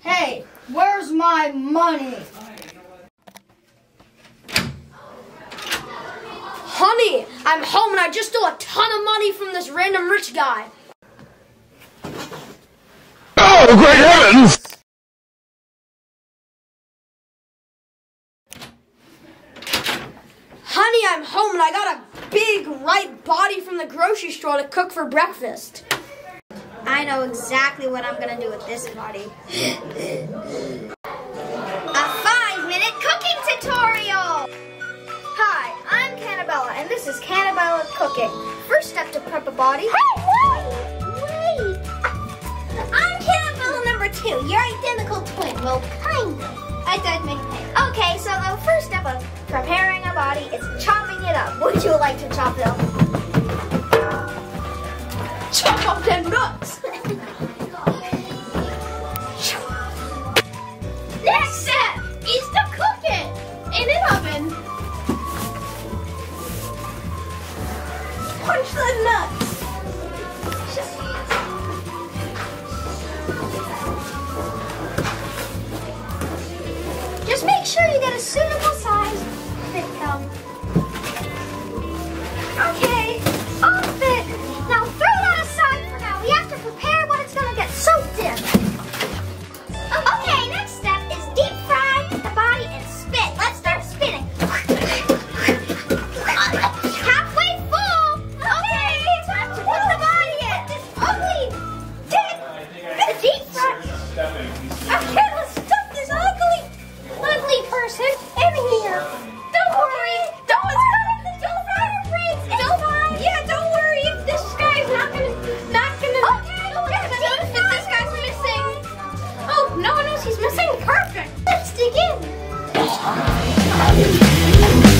Hey, where's my money? Honey, I'm home and I just stole a ton of money from this random rich guy. Oh, great heavens! Honey, I'm home and I got a big right body from the grocery store to cook for breakfast. I know exactly what I'm gonna do with this body. a five minute cooking tutorial! Hi, I'm Cannabella and this is Cannabella Cooking. First step to prep a body. Hey, wait! Wait! I'm Cannabella number two, your identical twin. Well, kind of. I died many. Okay, so the first step of preparing a body is chopping it up. Would you like to chop it up? Punch the nuts! Just make sure you get a suitable size fit um she's missing. Perfect. Dig in.